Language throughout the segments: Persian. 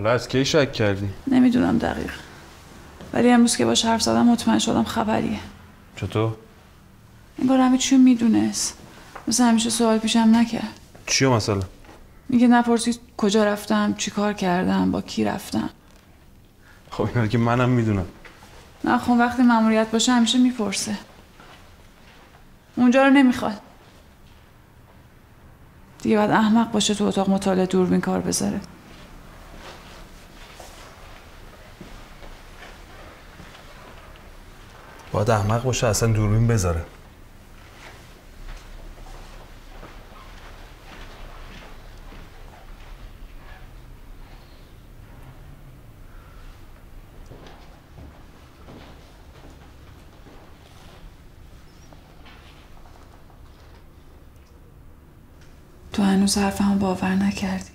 حالا از کی شک کردی؟ نمی‌دونم دقیق ولی امروز که باش حرف زدم مطمئن شدم خبریه. چطور؟ انگار همه چیو می‌دونست. مثل همیشه سوال پیشم نکرد. چیو مثلا؟ میگه نپرسید کجا رفتم چی کار کردم با کی رفتم. خب اینا که منم می‌دونم. نه خب وقتی مأموریت باشه همیشه می‌پرسه. اونجا رو نمی‌خواد. دیگه باید احمق باشه تو اتاق مطالعه دوربین کار بذاره. باید احمق باشه اصلا دوربین بذاره. تو هنوز حرفمو باور نکردی.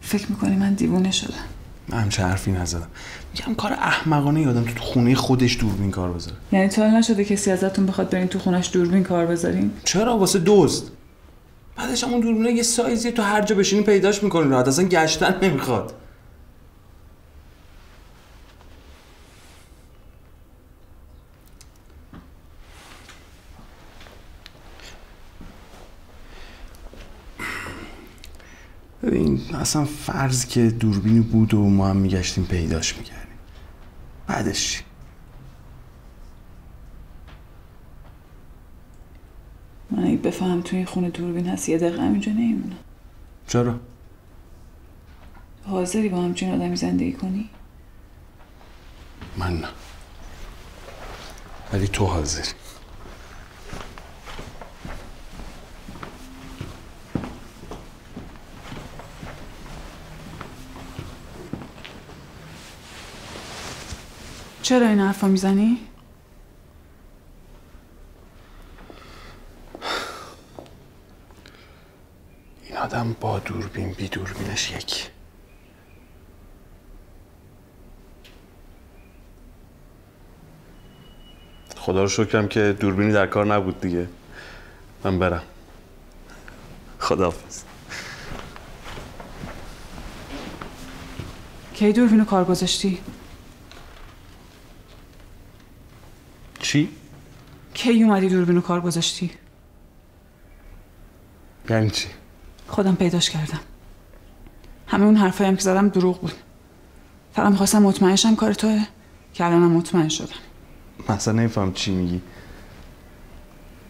فکر می‌کنی من دیوونه شدم. همچه حرفی نزدم. میگم کار احمقانه یادم تو خونه خودش دوربین کار بذاره. یعنی تا نشده کسی ازتون بخواد برین تو خونش دوربین کار بذارین؟ چرا واسه دزد؟ بعدش هم اون دوربینه یه سایزی تو هر جا بشینی پیداش می‌کنی راحت. اصلا گشتن نمی‌خواد ببین اصلا فرض که دوربینی بود و ما هم میگشتیم پیداش می‌کردیم. بعدش چی؟ من اگه بفهم تو این خونه دوربین هست یه دقیقه همینجا نمیمونم. چرا؟ حاضری با همچین آدمی زندگی کنی؟ من نه. ولی تو حاضری. چرا این حرفا می‌زنی؟ این آدم با دوربین بی دوربینش یک خدا رو شکرم که دوربینی در کار نبود دیگه. من برم. خداحافظ. کی دوربینو کار گذاشتی؟ چی؟ کی اومدی دوربینو کار گذاشتی؟ یعنی چی؟ خودم پیداش کردم. همه اون حرفایی هم که زدم دروغ بود. فقط می‌خواستم مطمئنشم کار توه که الانم مطمئن شدم. من اصلا نمیفهم چی میگی.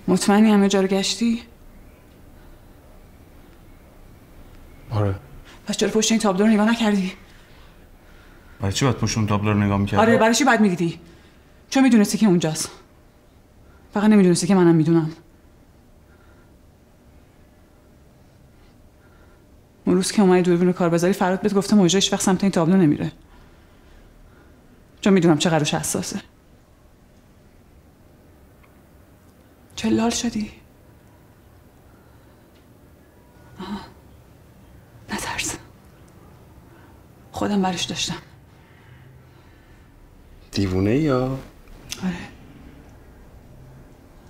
مطمئنی همه جا رو گشتی؟ آره. پس چرا پشت این تابلو رو نگاه نکردی؟ برای چی باید پشت اون تابلو رو نگاه می‌کردی؟ آره برای چی بد می‌دیدی چون می‌دونستی که اونجاست. فقط نمی‌دونستی که منم می‌دونم. اون روز که اومدی دوربین رو کار بذاری فراد بهت گفته موجه هیچ وقت سمت این تابلو نمیره. چون می‌دونم چقدر روش حساسه. چه لال شدی. آها. نترس. خودم برش داشتم. دیوونه یا؟ آره.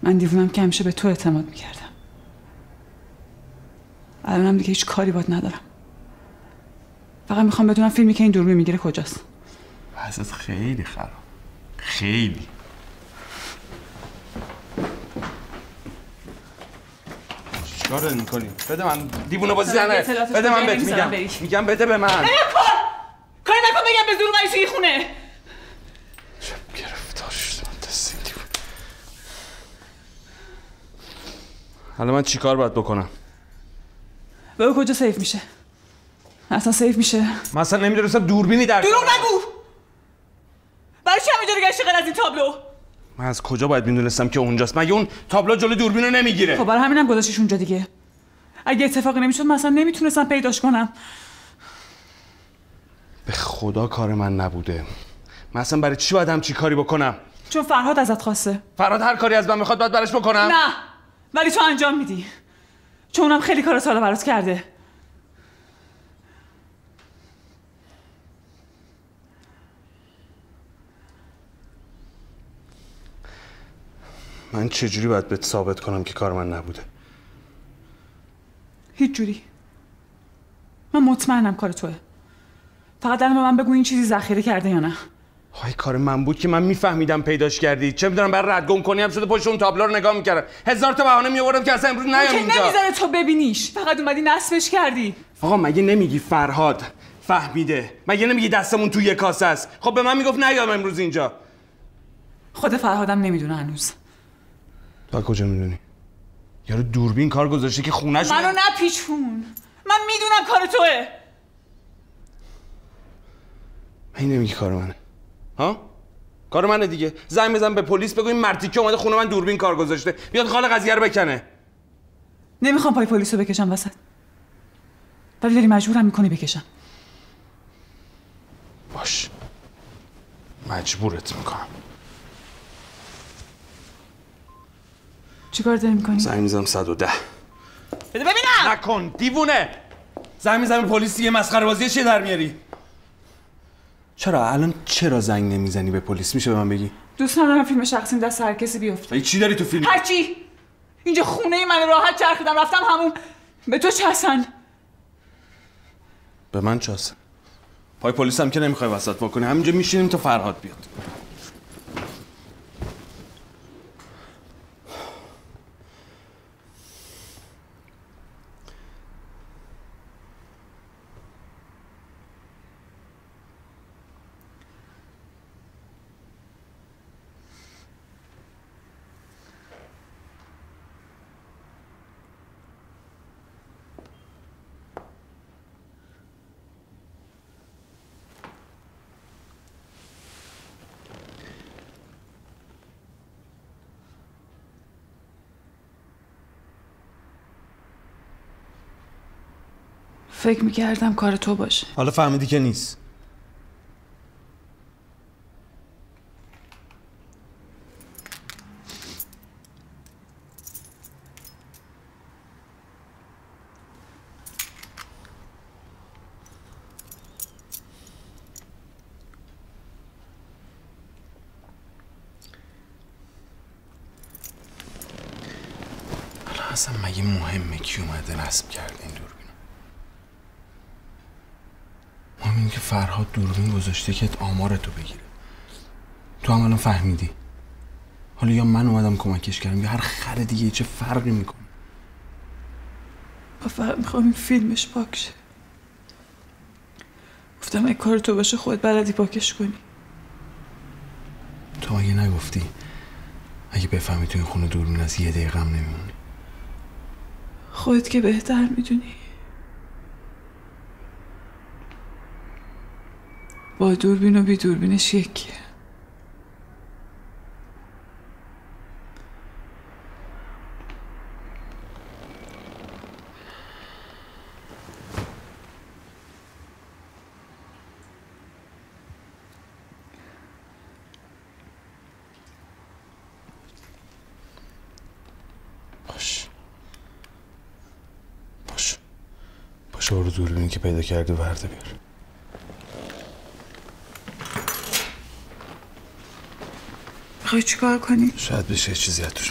من دیوونم که همیشه به تو اعتماد می‌کردم. الانم دیگه هیچ کاری باد ندارم. فقط می‌خوام بدونم فیلمی که این دوربین می‌گیره کجاست. وضعیت خیلی خراب. خیلی. چیکار داری می‌کنی؟ بده من دیوونه بازی زنه. بده من بهت. میگم. میگم بده به من. کاری نکن بگم به زور خونه گرفتار شدم دست این دیوونه حالا من چیکار باید بکنم؟ بگو کجا سیف میشه؟ اصلا سیف میشه؟ من اصلا نمی‌دونستم دوربینی در دروغ. نگو! برای چی همینجا رو گشتی غیر از این تابلو؟ من از کجا باید می‌دونستم که اونجاست؟ مگه اون تابلو جلو دوربین رو نمی‌گیره؟ خب برای همینم گذاشتیش اونجا دیگه. اگه اتفاقی نمی‌شد من اصلا نمی‌تونستم پیداش کنم. به خدا کار من نبوده. من اصلا برای چی باید همچی کاری بکنم؟ چون فرهاد ازت خواسته. فراد هر کاری از من می‌خواد باید براش بکنم؟ نه. ولی تو انجام میدی. چون اونم خیلی کار سالا برات کرده. من چجوری باید بهت ثابت کنم که کار من نبوده؟ هیچ جوری. من مطمئنم کار توه. فقط الان به من بگو این چیزی ذخیره کرده یا نه. های کار من بود که من میفهمیدم پیداش کردی. چه می‌دونم بر رد گم کنی هم شده پشت اون تابلو رو نگاه می‌کردم. هزار تا بهانه میآوردم که اصلا امروز نیام که اینجا. نمی‌ذاره تو ببینیش. فقط اومدی نصبش کردی. آقا مگه نمیگی فرهاد فهمیده؟ مگه نمیگی دستمون توی یه کاسه است؟ خب به من می‌گفت نیام امروز اینجا. خود فرهادم نمی‌دونه هنوز. تو کجا می‌دونی؟ یارو دوربین کار گذاشته که خونش منو نپیچون. من می‌دونم کار توه. این نمیگی کار منه. ها؟ کار منه دیگه. زنگ بزن به پلیس بگو این مرتی که اومده خونه من دوربین کار گذاشته. بیاد خال قضیه رو بکنه. نمی‌خوام پای پلیس رو بکشم وسط. ولی داری مجبورم می‌کنی بکشم. باش. مجبورت می‌کنم. چیکار داری می‌کنی؟ زنگ می‌زنم 110 بده ببینم! نکن دیوونه! زنگ می‌زنم به پلیس دیگه مسخره بازی چیه در میاری؟ چرا؟ الان چرا زنگ نمی‌زنی به پلیس؟ میشه به من بگی؟ دوست ندارم فیلم شخصیم دست هر کسی بیفته. ای چی داری تو فیلم؟ هرچی! اینجا خونه من راحت چرخیدم رفتم همون. به تو چه حسن به من چاس پای پلیس هم که نمی‌خوای وسط واکنی. همینجا میشینیم تا فرهاد بیاد. فکر می‌کردم کار تو باشه. حالا فهمیدی که نیست. حالا اصلا مگه مهمه کی اومده نصب کرده این دوربین فرهاد دوربین گذاشته که آمار تو بگیره. تو هم الان فهمیدی. حالا یا من اومدم کمکش کردم یا هر خر دیگه چه فرقی می‌کنه. با فقط می‌خوام این فیلمش پاک شه. گفتم اگه کار تو باشه خود بلدی پاکش کنی. تو مگه نگفتی اگه بفهمی تو این خونه دوربین از یه دقیقه هم نمیمونی. خودت که بهتر می‌دونی. با دوربین و بی دوربینش یکیه باش باش باش برو دوربینی که پیدا کردی ورده بیار می‌خوای چیکار کنی؟ شاید بشه چیزی از توش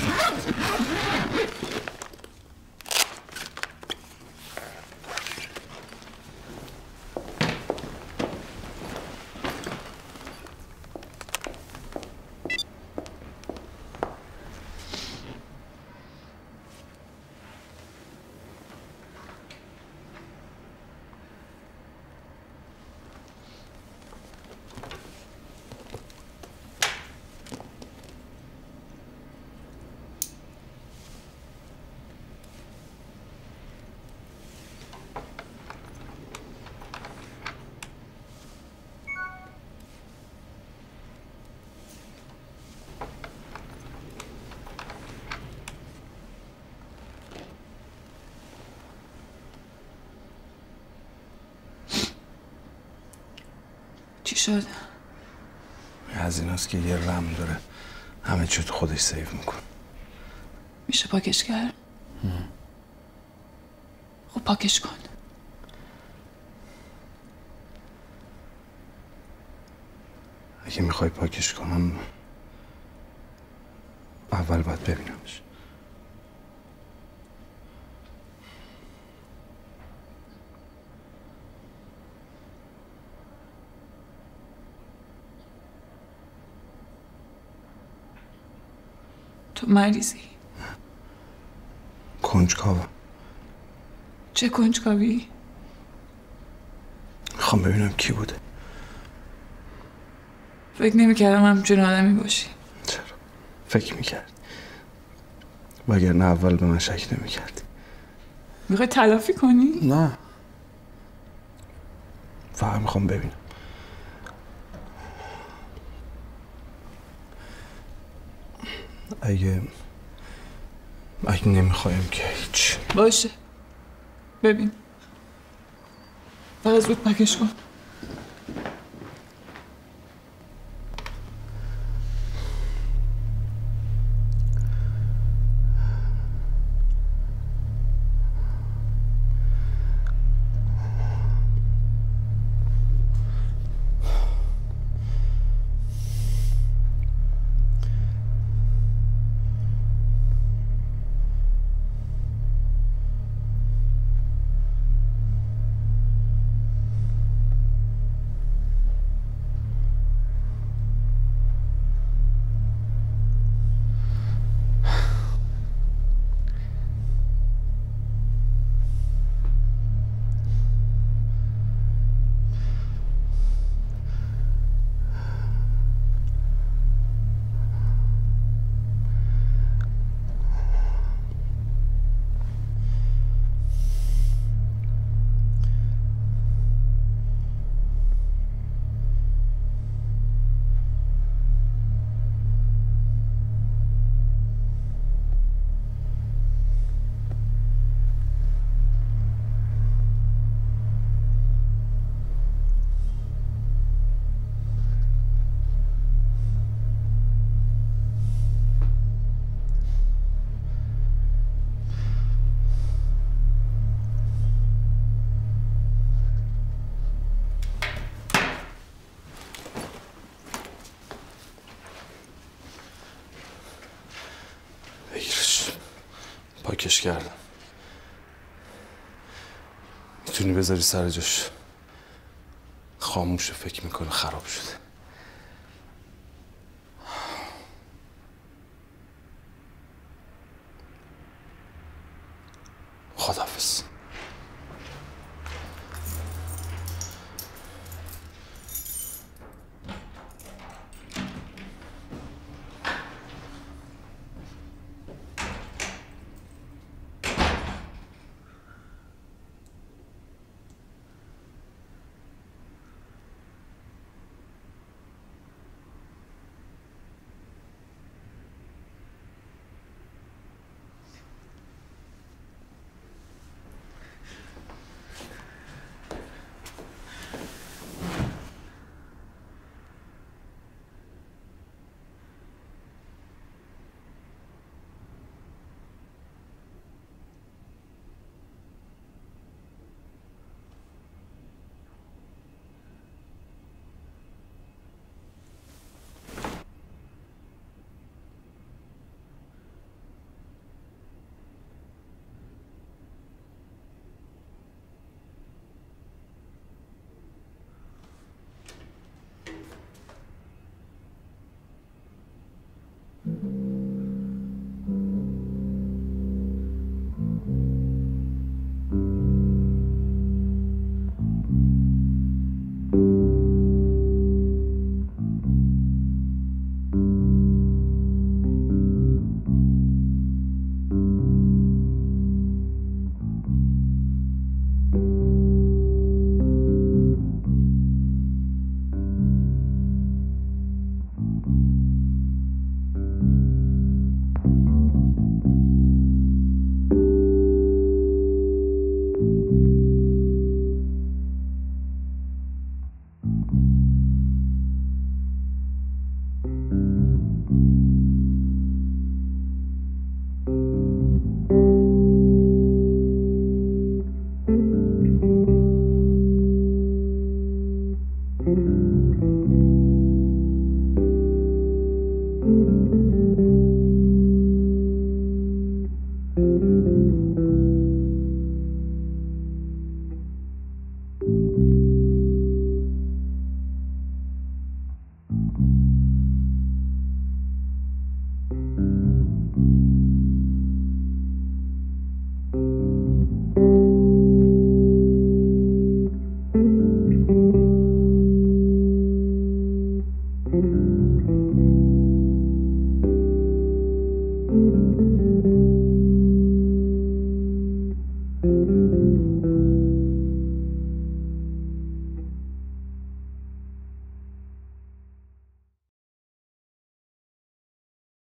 چی شد؟ از ایناست که یه رم داره همه چی تو خودش سیو میکن میشه پاکش کرد؟ خب پاکش کن اگه می‌خوای پاکش کنم اول باید ببینمش تو مریضی. کنجکاوم چه کنجکاوی؟ می‌خوام ببینم کی بوده. فکر نمی‌کردم همچون آدمی باشی. چرا؟ فکر می‌کرد. وگرنه اول به من شک نمی‌کردی می‌خوای تلافی کنی؟ نه. فقط می‌خوام ببینم. اگه اگه نمی‌خوایم که هیچ. باشه. ببین. فقط زود پکش کن. پاکش کردم. می‌تونی بذاری سر جاش. خاموشه فکر می‌کنه خراب شده. خدافز